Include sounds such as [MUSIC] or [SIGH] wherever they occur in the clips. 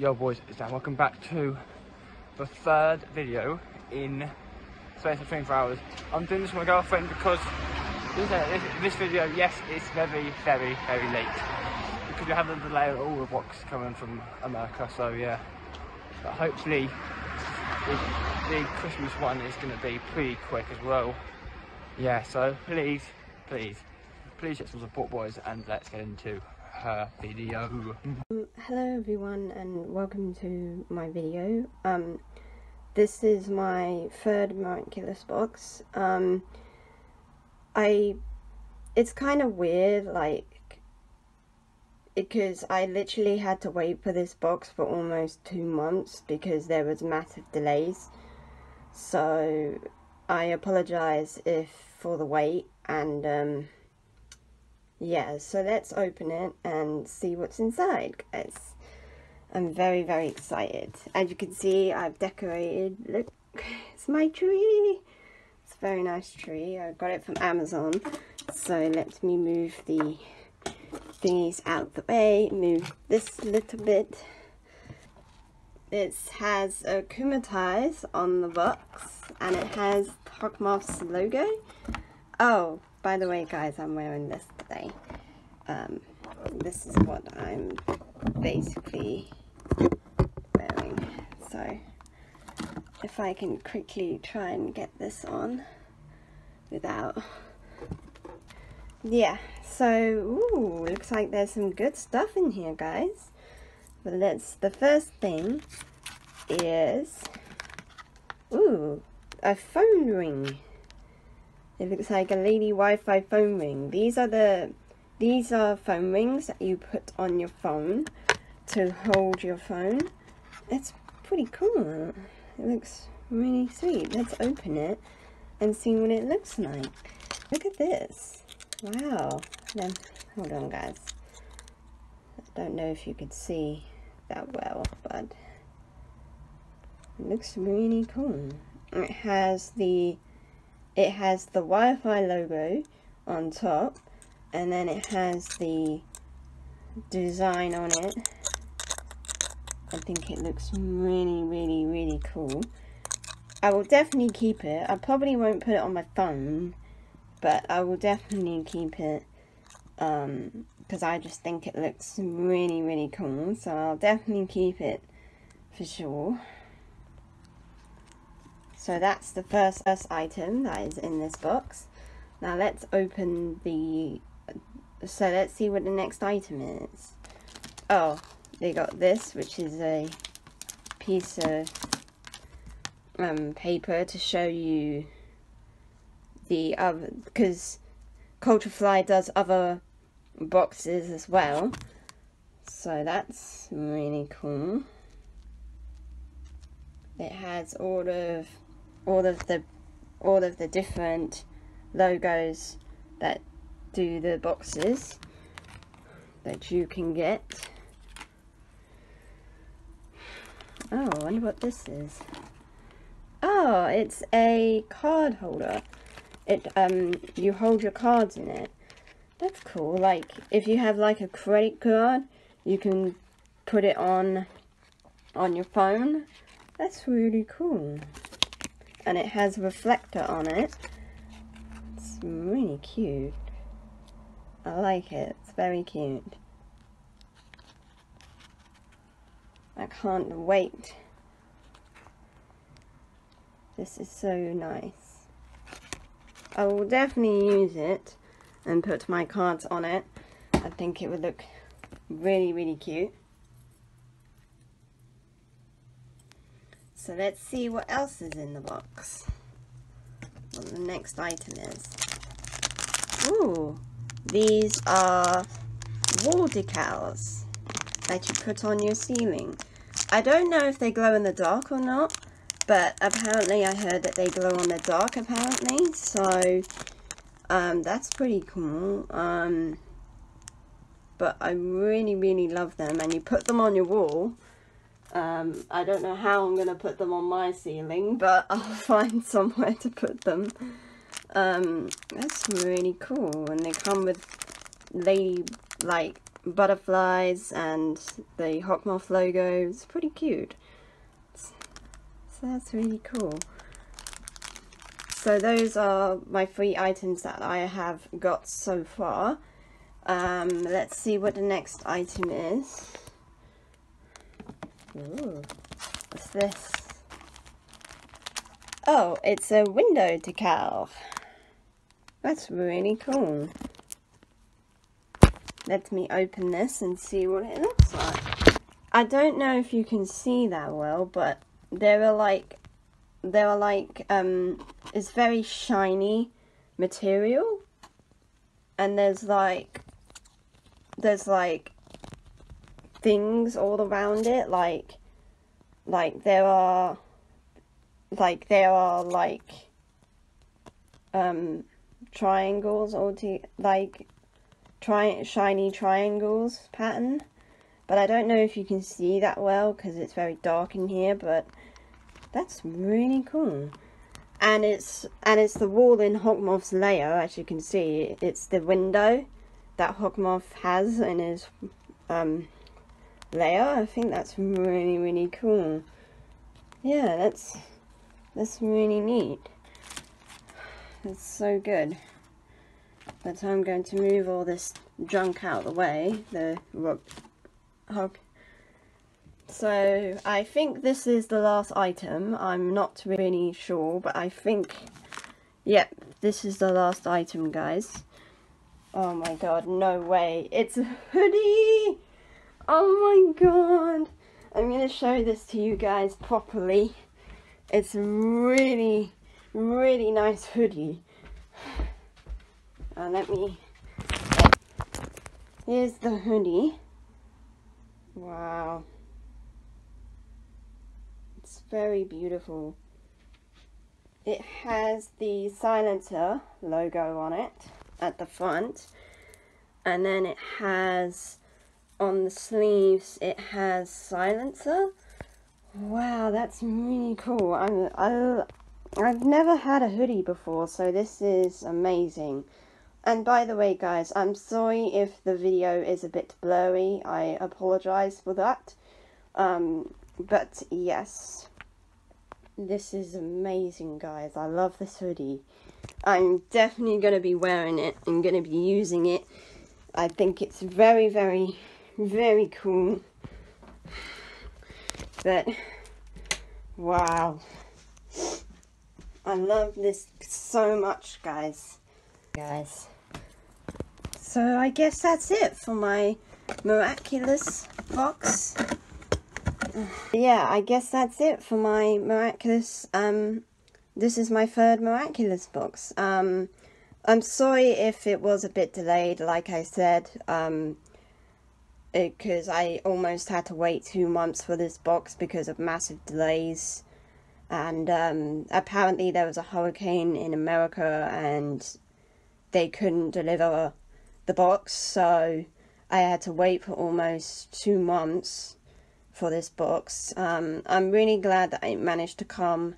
Yo boys, it's Dan. Welcome back to the third video in space of 24 hours. I'm doing this with my girlfriend because this, uh, this, this video, yes, it's very, very, very late. Because we have the delay of all the box coming from America, so yeah. But hopefully the, the Christmas one is going to be pretty quick as well. Yeah, so please, please, please get some support boys and let's get into her video. Um, hello everyone and welcome to my video. Um, this is my third Miraculous box. Um, I, it's kind of weird like, because I literally had to wait for this box for almost two months because there was massive delays. So I apologize if for the wait and um, yeah, so let's open it and see what's inside, guys. I'm very, very excited. As you can see, I've decorated, look, [LAUGHS] it's my tree. It's a very nice tree. I got it from Amazon. So let me move the thingies out the way, move this little bit. It has a Kumatize on the box, and it has Hawkmoth's logo. Oh, by the way, guys, I'm wearing this today. Um, this is what I'm basically wearing. So, if I can quickly try and get this on without... Yeah, so, ooh, looks like there's some good stuff in here, guys. But let's, the first thing is, ooh, a phone ring. It looks like a lady Wi-Fi phone ring. These are the these are phone rings that you put on your phone to hold your phone. It's pretty cool. It looks really sweet. Let's open it and see what it looks like. Look at this. Wow. Now, hold on guys. I don't know if you could see that well, but it looks really cool. It has the it has the Wi-Fi logo on top and then it has the design on it. I think it looks really really really cool. I will definitely keep it. I probably won't put it on my phone but I will definitely keep it um because I just think it looks really really cool. So I'll definitely keep it for sure so that's the first, first item that is in this box. Now let's open the, so let's see what the next item is. Oh, they got this, which is a piece of um, paper to show you the other, because Culturefly does other boxes as well. So that's really cool. It has all of all of the all of the different logos that do the boxes that you can get. Oh, I wonder what this is. Oh, it's a card holder. It um you hold your cards in it. That's cool. Like if you have like a credit card, you can put it on on your phone. That's really cool and it has a Reflekta on it. It's really cute. I like it. It's very cute. I can't wait. This is so nice. I will definitely use it and put my cards on it. I think it would look really, really cute. So let's see what else is in the box. What the next item is. Ooh, these are wall decals that you put on your ceiling. I don't know if they glow in the dark or not, but apparently I heard that they glow in the dark apparently, so um, that's pretty cool. Um, but I really, really love them, and you put them on your wall, um, I don't know how I'm going to put them on my ceiling, but [LAUGHS] I'll find somewhere to put them. Um, that's really cool. And they come with lady, like, butterflies and the Hawkmoth logo. It's pretty cute. So that's really cool. So those are my three items that I have got so far. Um, let's see what the next item is. Ooh, what's this? Oh, it's a window decal. That's really cool. Let me open this and see what it looks like. I don't know if you can see that well, but there are like, there are like, um, it's very shiny material. And there's like, there's like things all around it, like, like there are, like there are like, um, triangles or like tri shiny triangles pattern. But I don't know if you can see that well because it's very dark in here but that's really cool. And it's and it's the wall in Hawkmoth's lair as you can see. It's the window that Hawkmoth has in his um, lair I think that's really really cool yeah that's that's really neat that's so good. But I'm going to move all this junk out of the way, the rug hog. So I think this is the last item. I'm not really sure, but I think, yep, this is the last item, guys. Oh my god, no way. It's a hoodie! Oh my god. I'm going to show this to you guys properly. It's really really nice hoodie. Uh, let me, here's the hoodie. Wow. It's very beautiful. It has the silencer logo on it at the front. And then it has, on the sleeves, it has silencer. Wow, that's really cool. I, I, I've never had a hoodie before, so this is amazing. And by the way, guys, I'm sorry if the video is a bit blurry. I apologize for that. Um, but yes, this is amazing, guys. I love this hoodie. I'm definitely going to be wearing it and going to be using it. I think it's very, very, very cool. But, wow. I love this so much, guys. Guys. So I guess that's it for my miraculous box. Yeah, I guess that's it for my miraculous, um, this is my third miraculous box. Um, I'm sorry if it was a bit delayed, like I said, um, because I almost had to wait two months for this box because of massive delays and um, apparently there was a hurricane in America and they couldn't deliver the box so I had to wait for almost two months for this box. Um, I'm really glad that it managed to come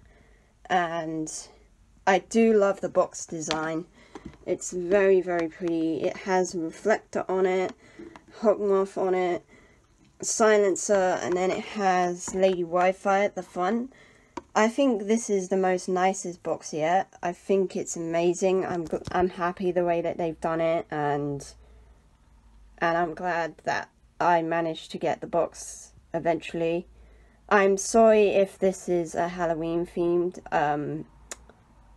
and I do love the box design. It's very very pretty. It has a Reflekta on it, Hawkmoth on it, silencer and then it has Lady Wi-Fi at the front I think this is the most nicest box yet. I think it's amazing. I'm I'm happy the way that they've done it, and and I'm glad that I managed to get the box eventually. I'm sorry if this is a Halloween themed. Um,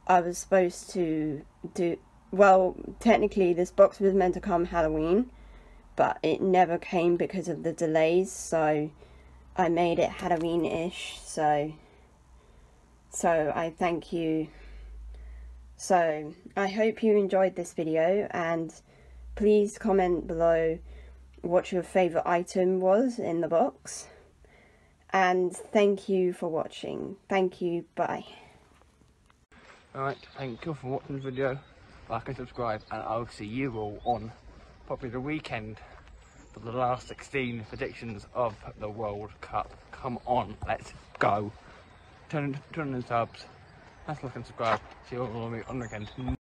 I was supposed to do well. Technically, this box was meant to come Halloween, but it never came because of the delays. So I made it Halloween-ish. So so I thank you. So I hope you enjoyed this video and please comment below what your favourite item was in the box. And thank you for watching. Thank you. Bye. Alright, thank you for watching the video. Like and subscribe and I'll see you all on probably the weekend for the last 16 predictions of the World Cup. Come on, let's go turn turn the subs. Let's look and subscribe. See you all on the weekend.